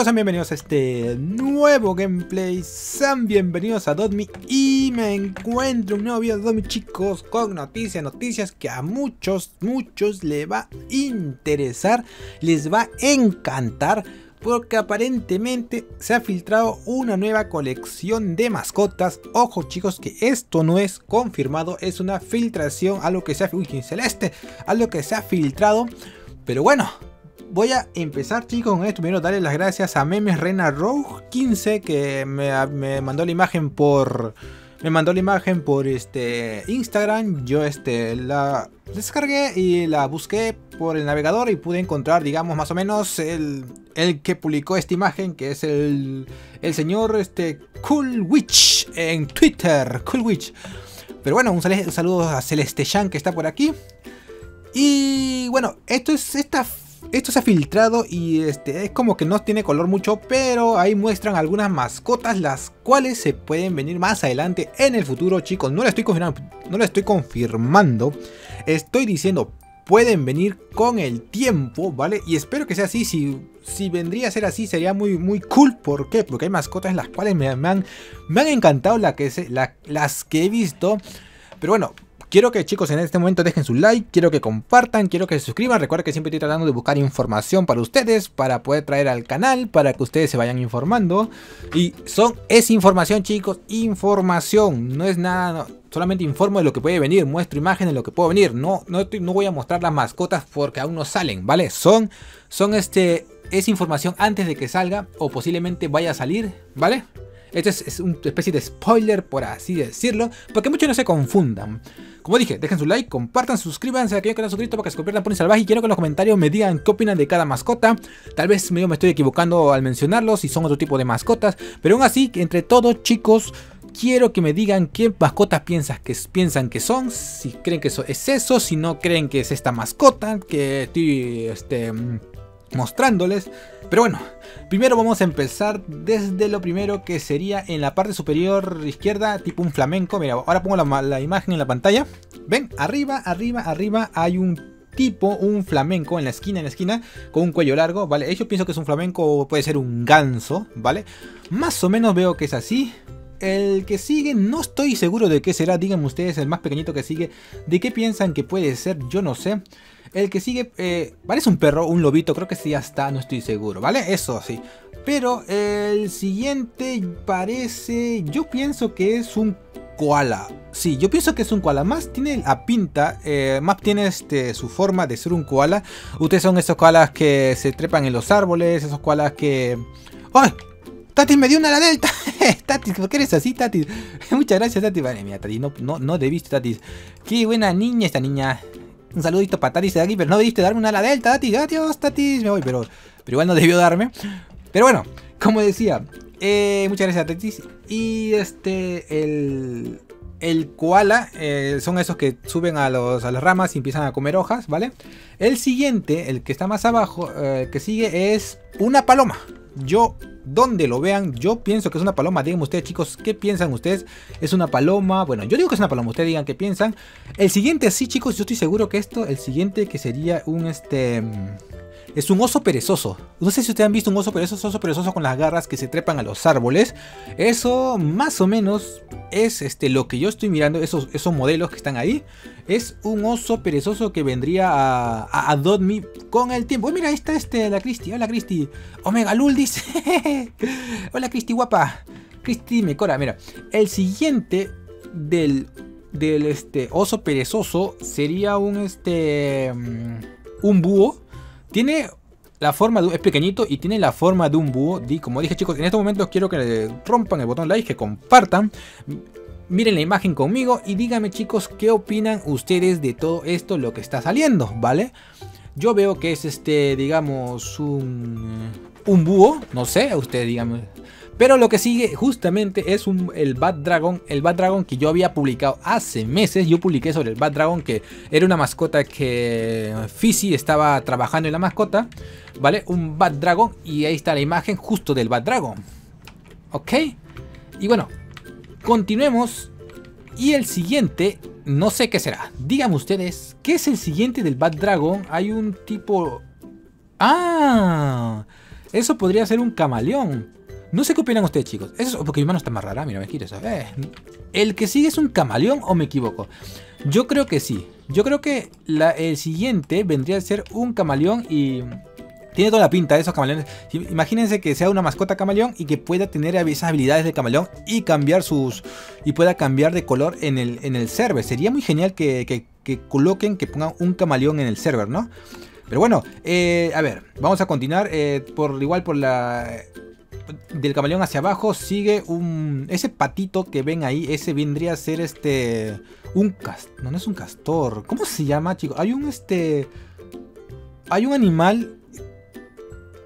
chicos, sean bienvenidos a este nuevo gameplay, sean bienvenidos a Dotme y me encuentro un nuevo video de Dotme chicos con noticias, noticias que a muchos, muchos les va a interesar, les va a encantar porque aparentemente se ha filtrado una nueva colección de mascotas. Ojo chicos que esto no es confirmado, es una filtración, algo que se ha, uy, celeste, algo que se ha filtrado, pero bueno, voy a empezar chicos con esto. Primero darle las gracias a Memes Rena Rogue 15 que me, mandó la imagen por... Me mandó la imagen por este Instagram. Yo este la descargué y la busqué por el navegador y pude encontrar, digamos, más o menos el, el que publicó esta imagen, que es el, el señor este Cool Witch en Twitter. Cool Witch. Pero bueno, un, saludo a Celeste que está por aquí. Y bueno, esto es esta esto se ha filtrado y este, es como que no tiene color mucho, pero ahí muestran algunas mascotas las cuales se pueden venir más adelante en el futuro, chicos. No lo estoy confirmando, no estoy confirmando. Estoy diciendo pueden venir con el tiempo, ¿vale? Y espero que sea así. Si, si vendría a ser así, sería muy, muy cool. ¿Por qué? Porque hay mascotas las cuales me, han, me han encantado que las que he visto. Pero bueno, Quiero que chicos en este momento dejen su like, quiero que compartan, quiero que se suscriban. Recuerden que siempre estoy tratando de buscar información para ustedes, para poder traer al canal, para que ustedes se vayan informando. Y son, es información chicos, información, no es nada, solamente informo de lo que puede venir, muestro imágenes de lo que puede venir. No, no, voy a mostrar las mascotas porque aún no salen, ¿vale? Son, son este, es información antes de que salga o posiblemente vaya a salir, ¿vale? Esto es, una especie de spoiler, por así decirlo, porque muchos no se confundan. Como dije, dejen su like, compartan, suscríbanse a aquellos que no han suscrito para que se conviertan por un salvaje. Y quiero que en los comentarios me digan qué opinan de cada mascota. Tal vez yo me estoy equivocando al mencionarlos, si son otro tipo de mascotas. Pero aún así, entre todos, chicos, quiero que me digan qué mascotas piensan que, piensan que son, si creen que es eso, si no creen que es esta mascota que estoy este, mostrándoles. Pero bueno, primero vamos a empezar desde lo primero que sería en la parte superior izquierda, tipo un flamenco. Mira, ahora pongo la, imagen en la pantalla. Ven, arriba, arriba, arriba hay un tipo, un flamenco en la esquina, en la esquina, con un cuello largo, ¿vale? Yo pienso que es un flamenco o puede ser un ganso, ¿vale? Más o menos veo que es así. El que sigue, no estoy seguro de qué será, díganme ustedes, el más pequeñito que sigue, de qué piensan que puede ser, yo no sé. El que sigue, eh, parece un perro, un lobito, creo que sí ya está, no estoy seguro, ¿vale? Eso sí. Pero el siguiente parece, yo pienso que es un koala. Sí, yo pienso que es un koala. Más tiene la pinta, eh, más tiene este, su forma de ser un koala. Ustedes son esos koalas que se trepan en los árboles, esos koalas que... ¡Ay! Tati me dio una la delta. Tati, ¿por qué eres así, Tati? Muchas gracias, Tati. Vale, mira, Tati, no, no, no debiste, Tati. Qué buena niña esta niña. Un saludito para Tatis de aquí, pero no debiste darme una a la delta, Tatis. Adiós, Tatis. Me voy, pero, pero igual no debió darme. Pero bueno, como decía, eh, muchas gracias, Tatis. Y este, el, el koala eh, son esos que suben a, los, a las ramas y empiezan a comer hojas, ¿vale? El siguiente, el que está más abajo, eh, que sigue es una paloma. Yo donde lo vean, yo pienso que es una paloma. Díganme ustedes, chicos, ¿qué piensan ustedes? ¿Es una paloma? Bueno, yo digo que es una paloma. Ustedes digan qué piensan. El siguiente, sí, chicos, yo estoy seguro que esto, el siguiente que sería un este es un oso perezoso. No sé si ustedes han visto un oso perezoso, oso perezoso con las garras que se trepan a los árboles. Eso más o menos es este, lo que yo estoy mirando, esos, esos modelos que están ahí. Es un oso perezoso que vendría a, a, con el tiempo. mira, ahí está este, la Cristi. Hola Cristi. Omega Lul dice. Hola Cristi guapa. Cristi Mecora. Mira, el siguiente del, del este, oso perezoso sería un, este, mm, un búho tiene la forma de es pequeñito y tiene la forma de un búho. Y como dije chicos, en estos momentos quiero que rompan el botón like, que compartan. Miren la imagen conmigo y díganme chicos qué opinan ustedes de todo esto, lo que está saliendo, ¿vale? Yo veo que es este, digamos, un, un búho, no sé, ustedes díganme pero lo que sigue justamente es el Bad Dragon, el Bad Dragon que yo había publicado hace meses. Yo publiqué sobre el Bad Dragon que era una mascota que Fizzy estaba trabajando en la mascota, ¿vale? Un Bad Dragon y ahí está la imagen justo del Bad Dragon. ¿Ok? Y bueno, continuemos. Y el siguiente, no sé qué será. Díganme ustedes, ¿qué es el siguiente del Bad Dragon? Hay un tipo... ¡Ah! Eso podría ser un camaleón. No sé qué opinan ustedes, chicos. Eso, porque mi mano está más rara, mira, me quieres saber. ¿El que sigue es un camaleón o me equivoco? Yo creo que sí. Yo creo que el siguiente vendría a ser un camaleón y tiene toda la pinta de esos camaleones. Imagínense que sea una mascota camaleón y que pueda tener esas habilidades de camaleón y cambiar sus. y pueda cambiar de color en el, en el server. Sería muy genial que, coloquen, que pongan un camaleón en el server, ¿no? Pero bueno, eh, a ver, vamos a continuar. Eh, por igual por la. Del camaleón hacia abajo sigue un. Ese patito que ven ahí, ese vendría a ser este. Un castor. No, es un castor. ¿Cómo se llama, chicos? Hay un este. Hay un animal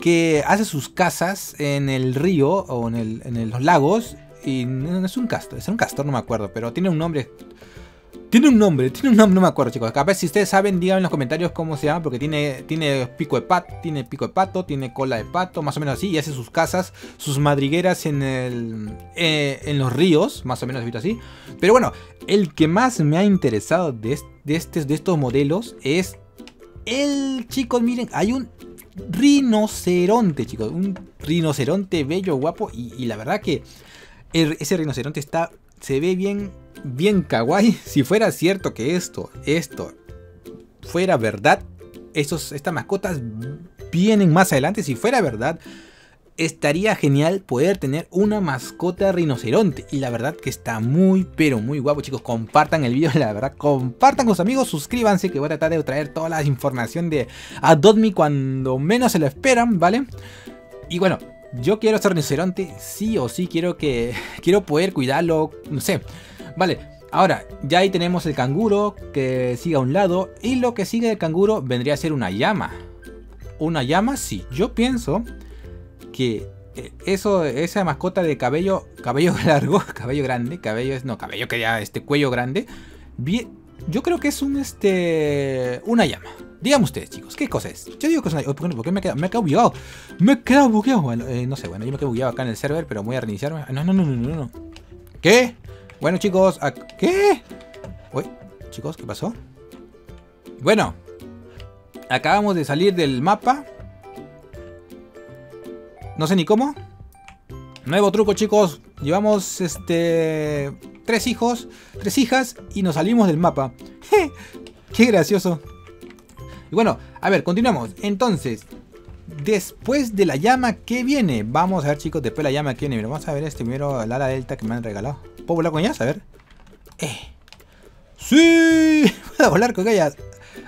que hace sus casas en el río o en, los lagos. Y no es un castor, es un castor, no me acuerdo, pero tiene un nombre. Tiene un nombre, tiene un nombre, no me acuerdo, chicos. Capaz si ustedes saben, díganme en los comentarios cómo se llama, porque tiene, tiene pico de pato, tiene pico de pato, tiene cola de pato, más o menos así, y hace sus casas, sus madrigueras en el. Eh, en los ríos, más o menos así. Pero bueno, el que más me ha interesado de, de, este, de estos modelos es el chicos, miren, hay un rinoceronte, chicos. Un rinoceronte bello, guapo. Y, la verdad que ese rinoceronte está. Se ve bien. Bien kawaii. Si fuera cierto que esto. Esto. Fuera verdad. Estos, estas mascotas vienen más adelante. Si fuera verdad estaría genial poder tener una mascota rinoceronte. Y la verdad que está muy, pero muy guapo, chicos. Compartan el video, la verdad. Compartan con sus amigos, suscríbanse, que voy a tratar de traer toda la información de Adopt cuando menos se lo esperan, ¿vale? Y bueno, yo quiero ser rinoceronte, sí o sí, quiero que. Quiero poder cuidarlo, no sé. Vale, ahora, ya ahí tenemos el canguro que sigue a un lado. Y lo que sigue del canguro vendría a ser una llama. Una llama, sí. Yo pienso que eh, eso, esa mascota de cabello, cabello largo, cabello grande, cabello es, no, cabello que ya, este cuello grande, bien, yo creo que es un, este, una llama. Díganme ustedes, chicos, ¿qué cosa es? Yo digo que es una ¿Por qué me he quedado, me he quedado bugueado? Me he quedado bugueado. Bueno, eh, no sé, bueno, yo me quedé bugueado acá en el server, pero voy a reiniciarme. No, no, no, no, no, no. ¿Qué? Bueno, chicos, ¿qué? Uy, chicos, ¿qué pasó? Bueno, acabamos de salir del mapa no sé ni cómo. Nuevo truco, chicos. Llevamos este. Tres hijos, tres hijas y nos salimos del mapa. ¡Qué gracioso! Y bueno, a ver, continuamos. Entonces, después de la llama, ¿qué viene? Vamos a ver, chicos, después de la llama, ¿qué viene? vamos a ver este primero, el ala delta que me han regalado. ¿Puedo volar con ellas? A ver. ¡Eh! ¡Sí! Puedo volar con ellas.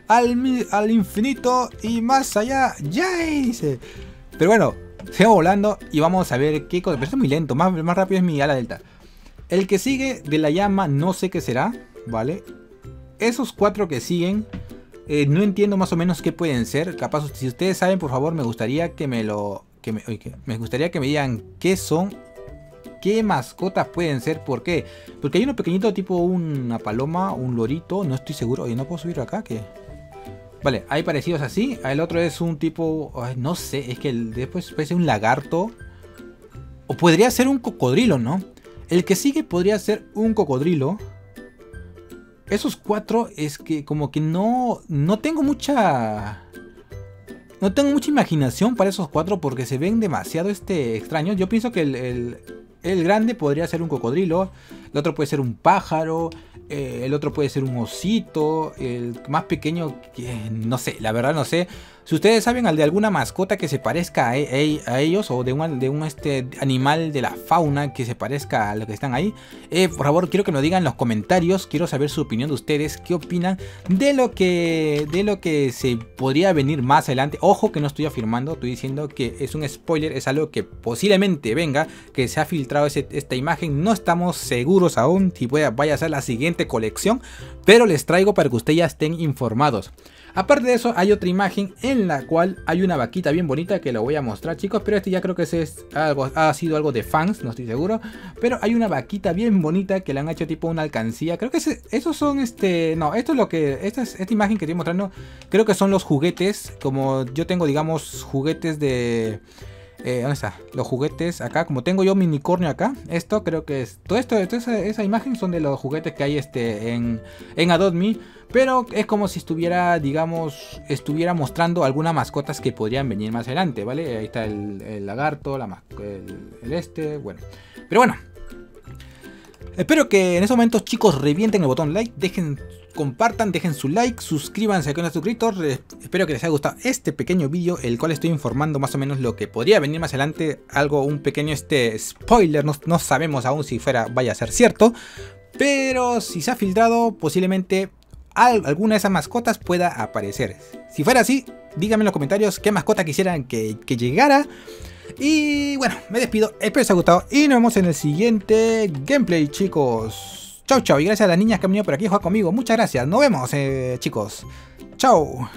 Al, al infinito y más allá. ¡Ya! Dice. Pero bueno, Sigo volando y vamos a ver qué cosa. Pero es muy lento, más, más rápido es mi ala delta. El que sigue de la llama no sé qué será, ¿vale? Esos cuatro que siguen, eh, no entiendo más o menos qué pueden ser. Capaz, si ustedes saben, por favor, me gustaría que me lo... Que me, me gustaría que me digan qué son, qué mascotas pueden ser, por qué. Porque hay uno pequeñito tipo una paloma, un lorito, no estoy seguro. Oye, no puedo subir acá, ¿qué? Vale, hay parecidos así. El otro es un tipo. no sé, es que después parece un lagarto. O podría ser un cocodrilo, ¿no? El que sigue podría ser un cocodrilo. Esos cuatro es que como que no. No tengo mucha. No tengo mucha imaginación para esos cuatro porque se ven demasiado este, extraños. Yo pienso que el grande podría ser un cocodrilo. El otro puede ser un pájaro. Eh, el otro puede ser un osito, el más pequeño, que no sé, la verdad no sé. Si ustedes saben al de alguna mascota que se parezca e, a, ellos o de un, de un este animal de la fauna que se parezca a lo que están ahí, eh, por favor quiero que lo digan en los comentarios. Quiero saber su opinión de ustedes, qué opinan de lo que de lo que se podría venir más adelante. Ojo que no estoy afirmando, estoy diciendo que es un spoiler, es algo que posiblemente venga, que se ha filtrado esta imagen. No estamos seguros aún si vaya a ser la siguiente colección, pero les traigo para que ustedes ya estén informados. Aparte de eso, hay otra imagen en la cual hay una vaquita bien bonita que lo voy a mostrar, chicos. Pero este ya creo que es algo, ha sido algo de fans, no estoy seguro. Pero hay una vaquita bien bonita que le han hecho tipo una alcancía. Creo que esos son este. No, esto es lo que. Esta, esta imagen que estoy mostrando, creo que son los juguetes. Como yo tengo, digamos, juguetes de. Eh, ¿Dónde está? Los juguetes acá. Como tengo yo mi unicornio acá. Esto creo que es. Todo esto, toda esa, imagen son de los juguetes que hay este, en, en Adopt Me. Pero es como si estuviera, digamos, estuviera mostrando algunas mascotas que podrían venir más adelante, ¿vale? Ahí está el, lagarto, la, el, este, bueno. Pero bueno. Espero que en esos momentos, chicos, revienten el botón like, dejen compartan, dejen su like, suscríbanse a no suscriptor. Espero que les haya gustado este pequeño vídeo, el cual estoy informando más o menos lo que podría venir más adelante. Algo, un pequeño este spoiler, no, sabemos aún si fuera vaya a ser cierto. Pero si se ha filtrado, posiblemente alguna de esas mascotas pueda aparecer. Si fuera así, díganme en los comentarios qué mascota quisieran que, llegara. Y bueno, me despido, espero que les haya gustado y nos vemos en el siguiente gameplay chicos. Chau chau y gracias a las niñas que han venido por aquí a jugar conmigo, muchas gracias, nos vemos eh, chicos. Chau.